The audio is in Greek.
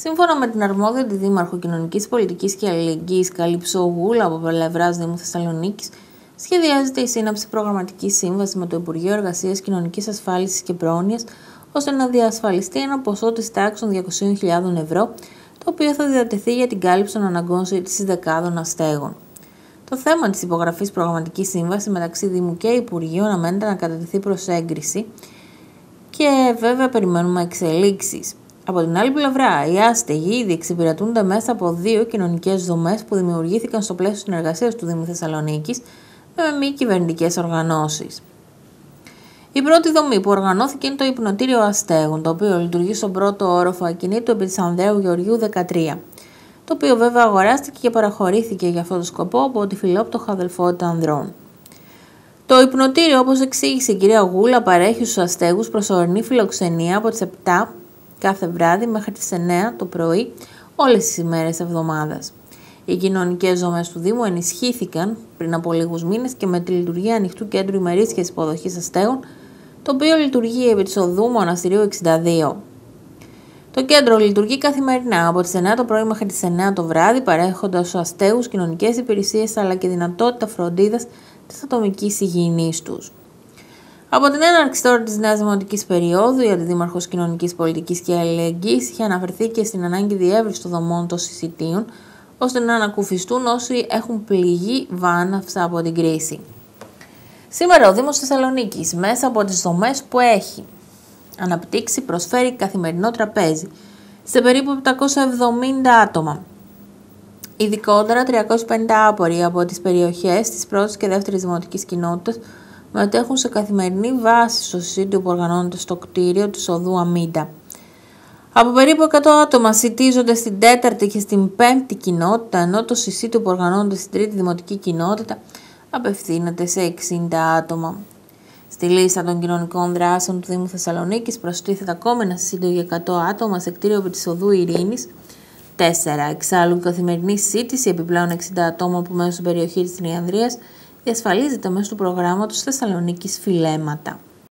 Σύμφωνα με την αρμόδια Δήμαρχο Κοινωνικής Πολιτικής και Αλληλεγγύης Καλύψο Γούλα από πλευράς Δήμου Θεσσαλονίκης, σχεδιάζεται η σύναψη προγραμματικής σύμβασης με το Υπουργείο Εργασίας, Κοινωνικής Ασφάλισης και Πρόνοια, ώστε να διασφαλιστεί ένα ποσό της τάξης των 200.000 ευρώ, το οποίο θα διατεθεί για την κάλυψη των αναγκών συζήτηση δεκάδων αστέγων. Το θέμα της υπογραφής προγραμματικής σύμβασης μεταξύ Δήμου και Υπουργείου αναμένεται να κατατεθεί προς έγκριση και βέβαια περιμένουμε εξελίξεις. Από την άλλη πλευρά, οι άστεγοι ήδη εξυπηρετούνται μέσα από δύο κοινωνικές δομές που δημιουργήθηκαν στο πλαίσιο συνεργασίας του Δήμου Θεσσαλονίκης με μη κυβερνητικές οργανώσεις. Η πρώτη δομή που οργανώθηκε είναι το Υπνοτήριο Αστέγων, το οποίο λειτουργεί στον πρώτο όροφο ακινήτου επί της Ανδρέου Γεωργίου 13, το οποίο βέβαια αγοράστηκε και παραχωρήθηκε για αυτό το σκοπό από τη φιλόπτωχα αδελφότητα ανδρών. Το υπνοτήριο, όπως εξήγησε η κυρία Γούλα, παρέχει στους αστέγους προσωρινή φιλοξενία από τις 7 κάθε βράδυ μέχρι τις 9 το πρωί όλες τις ημέρες εβδομάδας. Οι κοινωνικές δομέ του Δήμου ενισχύθηκαν πριν από λίγους μήνες και με τη λειτουργία ανοιχτού κέντρου ημερήσιας υποδοχής αστέγων, το οποίο λειτουργεί επί της οδού Μοναστηρίου 62. Το κέντρο λειτουργεί καθημερινά από τις 9 το πρωί μέχρι τις 9 το βράδυ, παρέχοντας στους αστέγου κοινωνικές υπηρεσίες αλλά και δυνατότητα φροντίδας της ατομικής υγιεινής τους. Από την έναρξη τώρα της νέας δημοτικής περίοδου, η Αντιδήμαρχος Κοινωνικής Πολιτικής και Αλληλεγγύης είχε αναφερθεί και στην ανάγκη διεύρυνσης των δομών των συσιτίων, ώστε να ανακουφιστούν όσοι έχουν πληγεί βάναυσα από την κρίση. Σήμερα ο Δήμος Θεσσαλονίκης, μέσα από τις δομές που έχει αναπτύξει, προσφέρει καθημερινό τραπέζι σε περίπου 770 άτομα. Ειδικότερα 350 άποροι από τις περιοχές της πρώτης και δεύτερης δημοτικής κοινότητας μετέχουν σε καθημερινή βάση στο συσίτιο που οργανώνεται στο κτίριο της οδού Αμίντα. Από περίπου 100 άτομα σητίζονται στην τέταρτη και στην πέμπτη κοινότητα, ενώ το συσίτιο που οργανώνεται στην τρίτη δημοτική κοινότητα απευθύνεται σε 60 άτομα. Στη λίστα των κοινωνικών δράσεων του Δήμου Θεσσαλονίκης προστίθεται ακόμη ένα συσίτιο για 100 άτομα σε κτίριο επί της οδού Ειρήνης. 4. Εξάλλου, καθημερινή σύντηση επιπλέον 60 άτομα που μένουν στην περιοχή της Τριανδρία διασφαλίζεται μέσω του προγράμματος Θεσσαλονίκης Φιλέματα.